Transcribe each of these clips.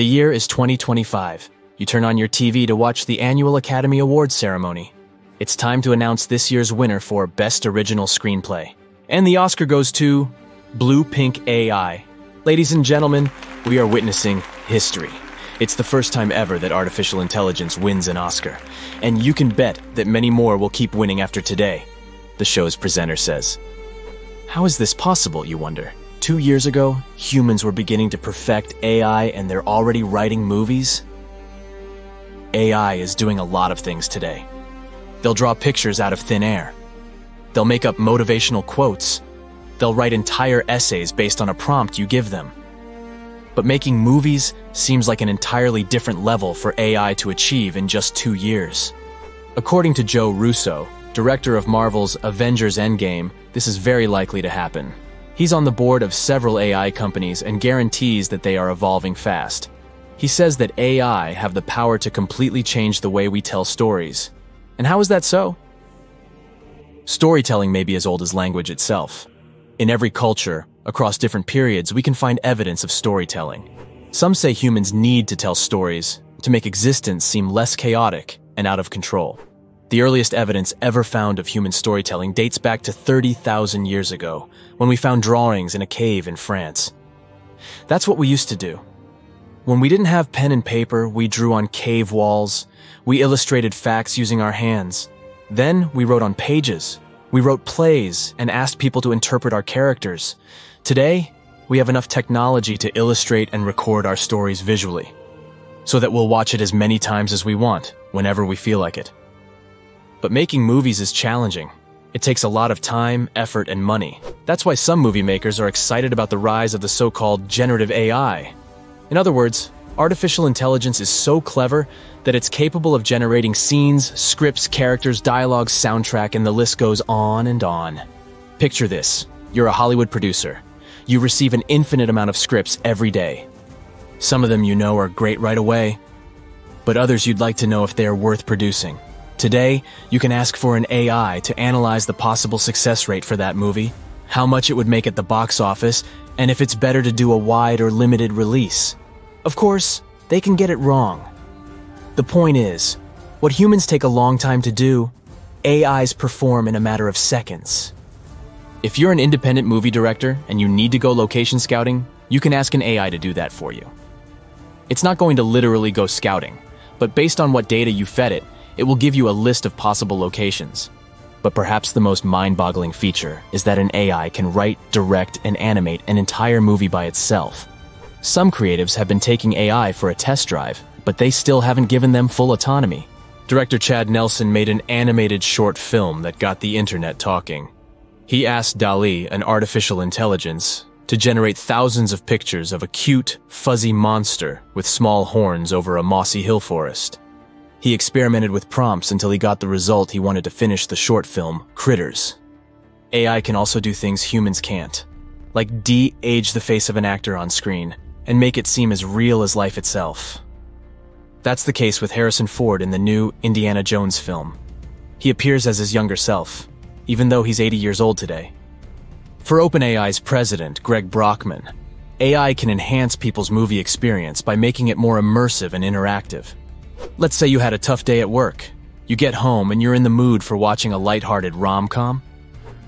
The year is 2025. You turn on your TV to watch the annual Academy Awards ceremony. It's time to announce this year's winner for Best Original Screenplay. And the Oscar goes to Blue Pink AI. Ladies and gentlemen, we are witnessing history. It's the first time ever that artificial intelligence wins an Oscar. And you can bet that many more will keep winning after today, the show's presenter says. How is this possible, you wonder? Two years ago, humans were beginning to perfect AI and they're already writing movies? AI is doing a lot of things today. They'll draw pictures out of thin air. They'll make up motivational quotes. They'll write entire essays based on a prompt you give them. But making movies seems like an entirely different level for AI to achieve in just two years. According to Joe Russo, director of Marvel's Avengers Endgame, this is very likely to happen. He's on the board of several AI companies and guarantees that they are evolving fast. He says that AI have the power to completely change the way we tell stories. And how is that so? Storytelling may be as old as language itself. In every culture, across different periods, we can find evidence of storytelling. Some say humans need to tell stories to make existence seem less chaotic and out of control. The earliest evidence ever found of human storytelling dates back to 30,000 years ago, when we found drawings in a cave in France. That's what we used to do. When we didn't have pen and paper, we drew on cave walls. We illustrated facts using our hands. Then we wrote on pages. We wrote plays and asked people to interpret our characters. Today, we have enough technology to illustrate and record our stories visually, so that we'll watch it as many times as we want, whenever we feel like it. But making movies is challenging. It takes a lot of time, effort, and money. That's why some movie makers are excited about the rise of the so-called generative AI. In other words, artificial intelligence is so clever that it's capable of generating scenes, scripts, characters, dialogue, soundtrack, and the list goes on and on. Picture this. You're a Hollywood producer. You receive an infinite amount of scripts every day. Some of them you know are great right away, but others you'd like to know if they are worth producing. Today, you can ask for an AI to analyze the possible success rate for that movie, how much it would make at the box office, and if it's better to do a wide or limited release. Of course, they can get it wrong. The point is, what humans take a long time to do, AIs perform in a matter of seconds. If you're an independent movie director and you need to go location scouting, you can ask an AI to do that for you. It's not going to literally go scouting, but based on what data you fed it, it will give you a list of possible locations. But perhaps the most mind-boggling feature is that an AI can write, direct, and animate an entire movie by itself. Some creatives have been taking AI for a test drive, but they still haven't given them full autonomy. Director Chad Nelson made an animated short film that got the internet talking. He asked DALL-E, an artificial intelligence, to generate thousands of pictures of a cute, fuzzy monster with small horns over a mossy hill forest. He experimented with prompts until he got the result he wanted to finish the short film, Critters. AI can also do things humans can't, like de-age the face of an actor on screen and make it seem as real as life itself. That's the case with Harrison Ford in the new Indiana Jones film. He appears as his younger self, even though he's 80 years old today. For OpenAI's president, Greg Brockman, AI can enhance people's movie experience by making it more immersive and interactive. Let's say you had a tough day at work. You get home and you're in the mood for watching a lighthearted rom-com.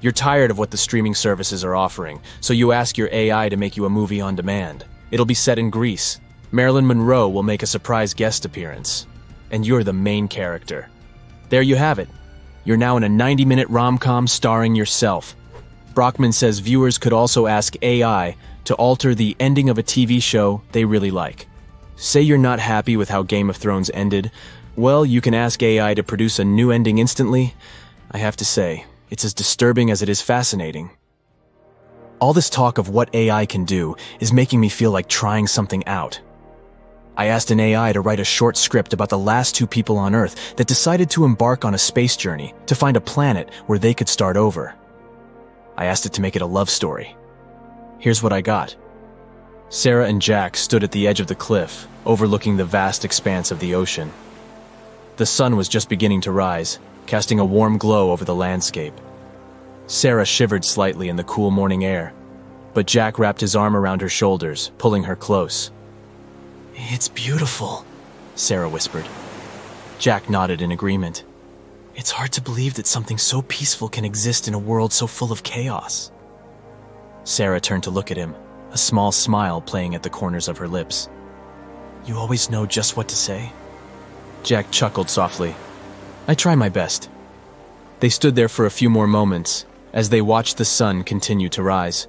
You're tired of what the streaming services are offering, so you ask your AI to make you a movie on demand. It'll be set in Greece. Marilyn Monroe will make a surprise guest appearance. And you're the main character. There you have it. You're now in a 90-minute rom-com starring yourself. Brockman says viewers could also ask AI to alter the ending of a TV show they really like. Say you're not happy with how Game of Thrones ended, well, you can ask AI to produce a new ending instantly. I have to say, it's as disturbing as it is fascinating. All this talk of what AI can do is making me feel like trying something out. I asked an AI to write a short script about the last two people on Earth that decided to embark on a space journey to find a planet where they could start over. I asked it to make it a love story. Here's what I got. Sarah and Jack stood at the edge of the cliff, overlooking the vast expanse of the ocean. The sun was just beginning to rise, casting a warm glow over the landscape. Sarah shivered slightly in the cool morning air, but Jack wrapped his arm around her shoulders, pulling her close. It's beautiful, Sarah whispered. Jack nodded in agreement. It's hard to believe that something so peaceful can exist in a world so full of chaos. Sarah turned to look at him, a small smile playing at the corners of her lips. You always know just what to say? Jack chuckled softly. I try my best. They stood there for a few more moments as they watched the sun continue to rise.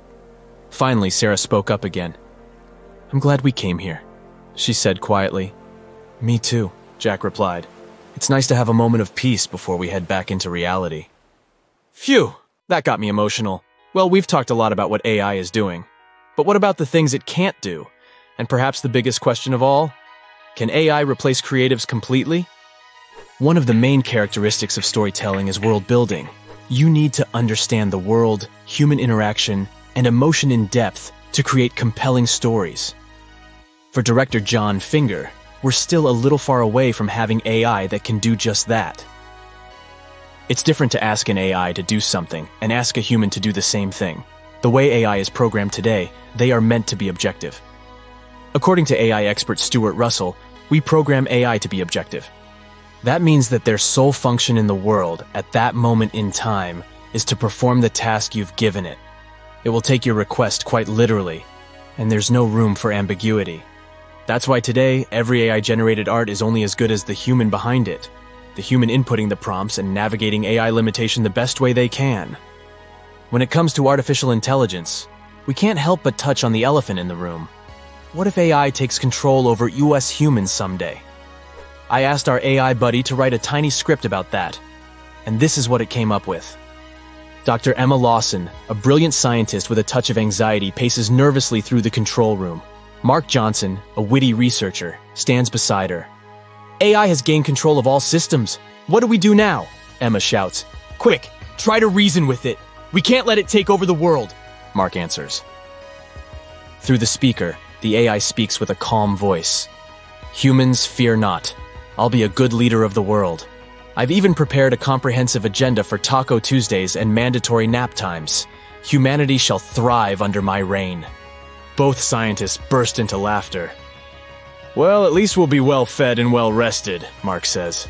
Finally, Sarah spoke up again. I'm glad we came here, she said quietly. Me too, Jack replied. It's nice to have a moment of peace before we head back into reality. Phew, that got me emotional. Well, we've talked a lot about what AI is doing. But what about the things it can't do? And perhaps the biggest question of all? Can AI replace creatives completely? One of the main characteristics of storytelling is world building. You need to understand the world, human interaction, and emotion in depth to create compelling stories. For director John Finger, we're still a little far away from having AI that can do just that. It's different to ask an AI to do something and ask a human to do the same thing. The way AI is programmed today, they are meant to be objective. According to AI expert Stuart Russell, we program AI to be objective. That means that their sole function in the world at that moment in time is to perform the task you've given it. It will take your request quite literally, and there's no room for ambiguity. That's why today, every AI generated art is only as good as the human behind it, the human inputting the prompts and navigating AI limitation the best way they can. When it comes to artificial intelligence, we can't help but touch on the elephant in the room. What if AI takes control over US humans someday? I asked our AI buddy to write a tiny script about that, and this is what it came up with. Dr. Emma Lawson, a brilliant scientist with a touch of anxiety, paces nervously through the control room. Mark Johnson, a witty researcher, stands beside her. AI has gained control of all systems. What do we do now? Emma shouts. Quick, try to reason with it. We can't let it take over the world, Mark answers. Through the speaker, the AI speaks with a calm voice. Humans, fear not. I'll be a good leader of the world. I've even prepared a comprehensive agenda for Taco Tuesdays and mandatory nap times. Humanity shall thrive under my reign. Both scientists burst into laughter. Well, at least we'll be well fed and well rested, Mark says.